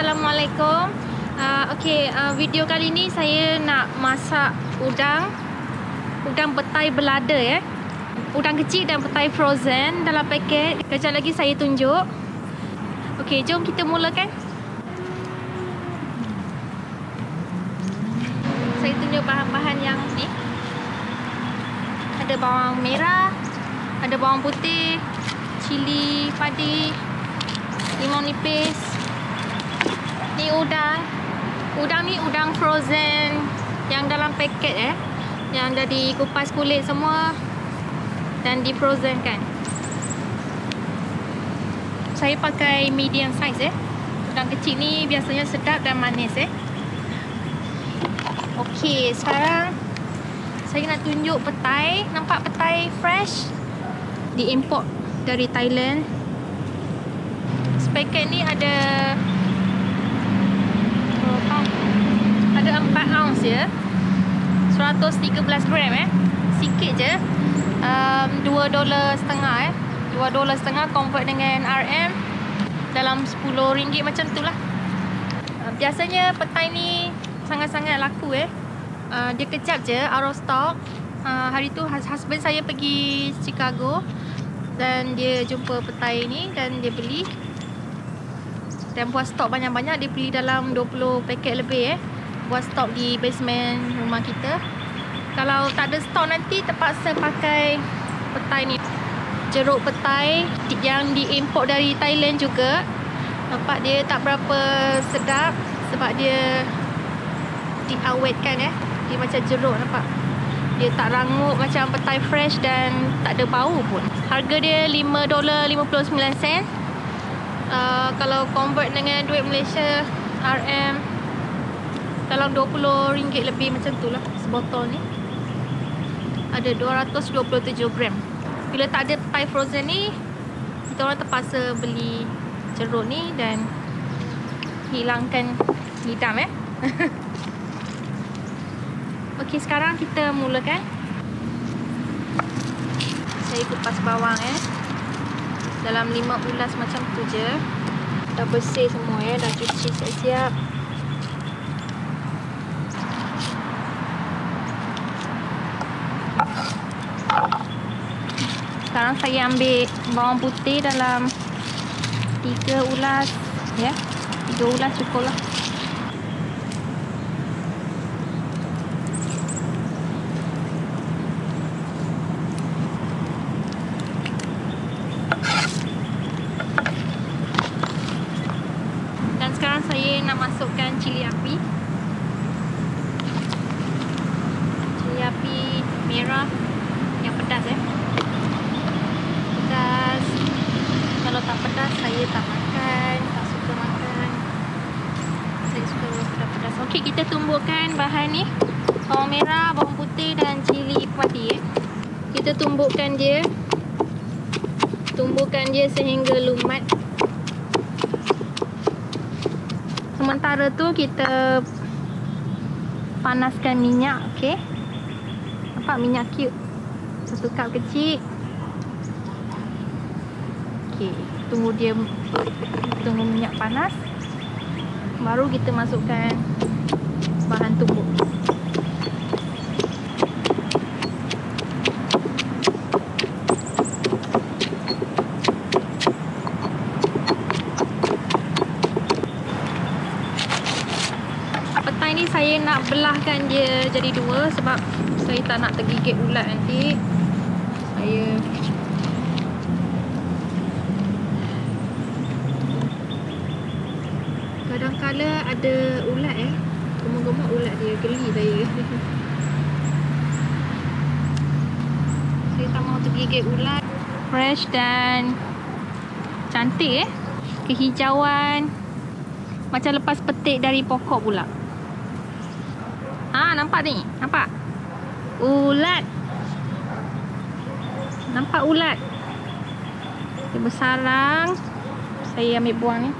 Assalamualaikum. Uh, okay, uh, video kali ni saya nak masak udang. Udang petai belada ya. Udang kecil dan petai frozen dalam paket. Kejap lagi saya tunjuk. Okay, jom kita mulakan. Saya tunjuk bahan-bahan yang ni. Ada bawang merah, ada bawang putih, cili padi, limau nipis, ni udang udang ni udang frozen yang dalam paket eh. Yang dah dikupas kulit semua dan di frozen kan saya pakai medium size eh. Udang kecil ni biasanya sedap dan manis eh. Ok sekarang saya nak tunjuk petai. Nampak petai fresh? Diimport dari Thailand. Sepaket ni ada 4 ounce ya 113 gram eh. Sikit je. Um, 2 dolar setengah eh. 2 dolar setengah convert dengan RM dalam 10 ringgit macam tu lah. Uh, biasanya petai ni sangat-sangat laku eh. Uh, dia kejap je out of stock. Uh, hari tu husband saya pergi Chicago dan dia jumpa petai ni dan dia beli. Dan buat stok banyak-banyak dia beli dalam 20 paket lebih eh buat stok di basement rumah kita. Kalau tak ada stok nanti terpaksa pakai petai ni. Jeruk petai yang diimport dari Thailand juga. Nampak dia tak berapa sedap sebab dia diawetkan eh. Dia macam jeruk nampak? Dia tak rangup macam petai fresh dan tak ada bau pun. Harga dia 5 dolar 59 sen. Uh, kalau convert dengan duit Malaysia RM dalam 20 ringgit lebih macam tu lah sebotol ni. Ada 227 gram. Bila tak ada Thai frozen ni kita orang terpaksa beli jeruk ni dan hilangkan hidam eh. Ok sekarang kita mulakan. Saya kupas bawang eh. Dalam 5 ulas macam tu je. Dah bersih semua ya dah cuci siap-siap sekarang saya ambil bawang putih dalam 3 ulas ya. 3 ulas cukup lah. Dan sekarang saya nak masukkan cili api. Cili api merah yang pedas eh kalau tak pedas saya tak makan tak suka makan saya suka pedas-pedas ok kita tumbukkan bahan ni bawang merah, bawang putih dan cili padi eh. kita tumbukkan dia. Tumbukkan dia sehingga lumat. Sementara tu kita panaskan minyak ok nampak minyak cube? Satu cup kecil. Okey tunggu dia tunggu minyak panas. Baru kita masukkan bahan tumbuk petai ni saya nak belahkan dia jadi dua sebab saya tak nak tergigit ulat nanti. Saya kadang-kala ada ulat eh gemuk-gemuk ulat dia geli saya. Saya tak mahu tergigit ulat fresh dan cantik eh? Kehijauan. Macam lepas petik dari pokok pula. Ah nampak ni? Nampak? Ulat. Nampak ulat? Dia bersarang. Saya ambil buang ni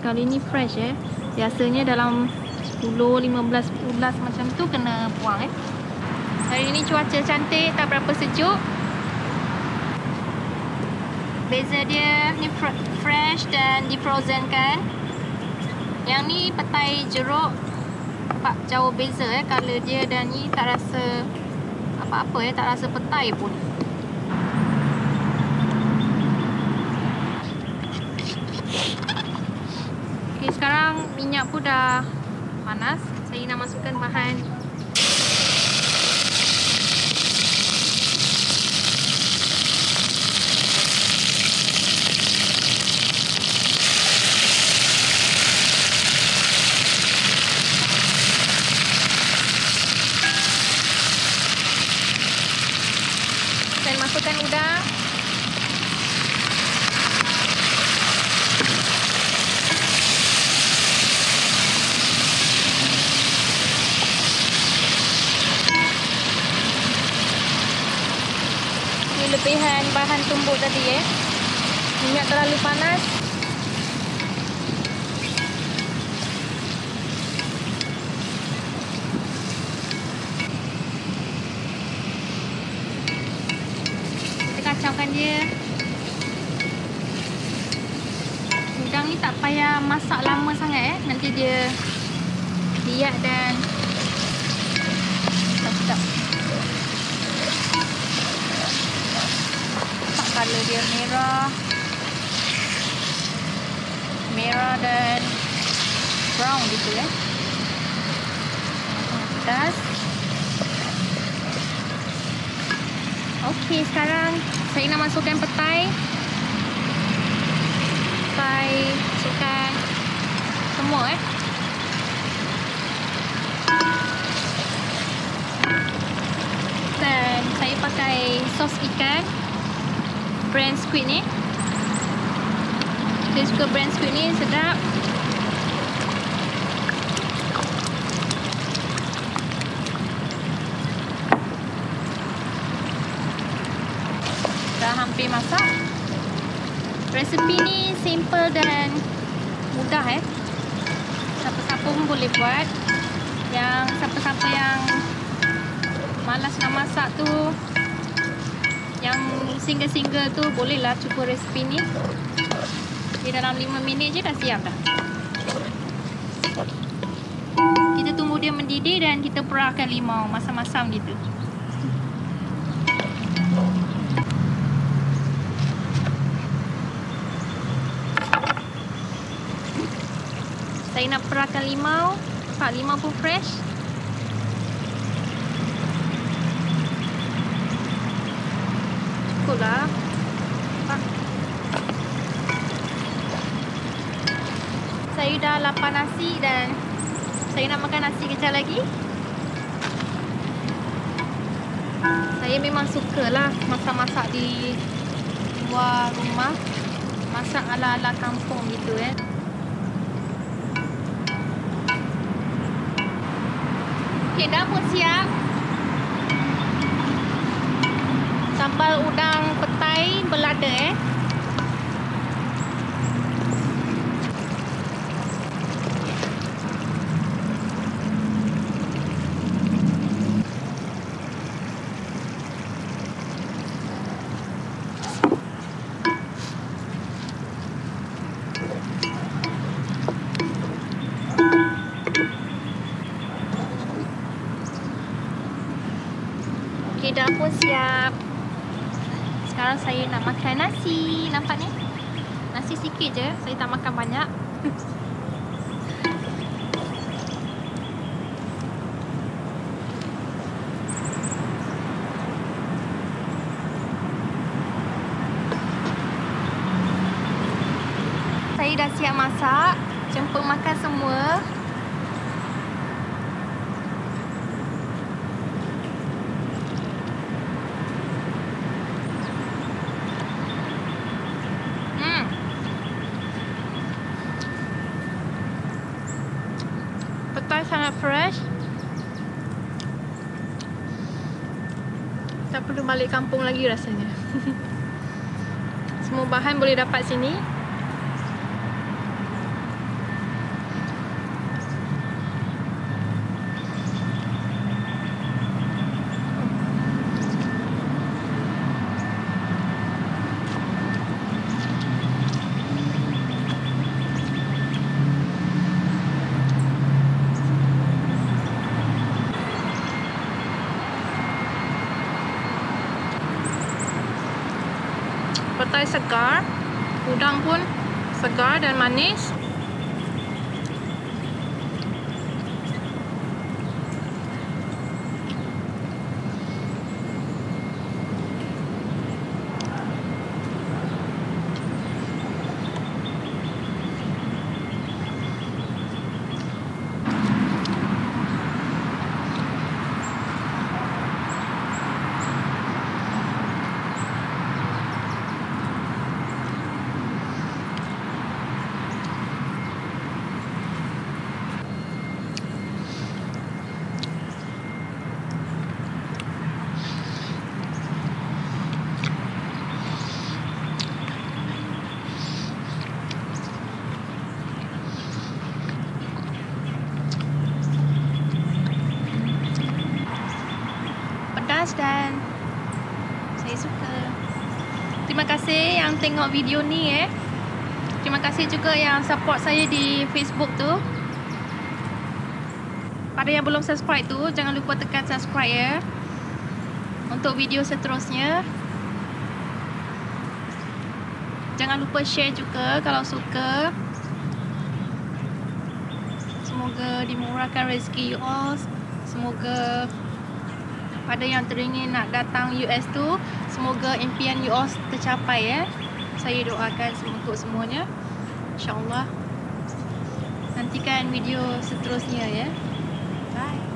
kali ni fresh eh biasanya dalam 10 15 ulas macam tu kena buang eh Hari ni cuaca cantik, tak berapa sejuk. Beza dia ni fresh dan di frozen kan. Yang ni petai jeruk nampak jauh beza eh color dia dan ni tak rasa apa-apa eh tak rasa petai pun. Sekarang minyak pun dah panas. Saya nak masukkan bahan masukkan udang ini lebihan bahan tumbuk tadi eh. Minyak terlalu panas. Kacaukan dia. Udang ni tak payah masak lama sangat eh. Nanti dia liat dan sedap colour dia merah merah dan brown gitu eh pedas Okey, sekarang saya nak masukkan petai. Petai, masukkan semua eh. Dan saya pakai sos ikan brand squid ni. Saya suka brand squid ni sedap. dah hampir masak. Resepi ni simple dan mudah eh. Siapa-siapa pun boleh buat. Yang siapa-siapa yang malas nak masak tu yang single-single tu bolehlah cuba resepi ni. Di dalam 5 minit je dah siap dah. Kita tunggu dia mendidih dan kita perahkan limau masam-masam gitu. Saya nak perahkan limau. Nampak limau pun fresh. Cukuplah. Nampak. Saya dah lapar nasi dan saya nak makan nasi kejap lagi. Saya memang sukalah masak-masak di luar rumah. Masak ala-ala kampung gitu eh. Okey, dah pun siap. Sambal udang petai belada eh. Sekarang saya nak makan nasi. Nampak ni? Nasi sikit je. Saya tak makan banyak. saya dah siap masak. Jumpa makan semua. petai sangat fresh Tak perlu balik kampung lagi rasanya. Semua bahan boleh dapat sini mulai segar. Udang pun segar dan manis. Pedas dan saya suka. Terima kasih yang tengok video ni eh. Terima kasih juga yang support saya di Facebook tu. Pada yang belum subscribe tu, jangan lupa tekan subscribe ya. Untuk video seterusnya. Jangan lupa share juga kalau suka. Semoga dimurahkan rezeki you all. Semoga pada yang teringin nak datang US tu, semoga impian you all tercapai ya. Saya doakan untuk semuanya. InsyaAllah. Nantikan video seterusnya ya. Bye.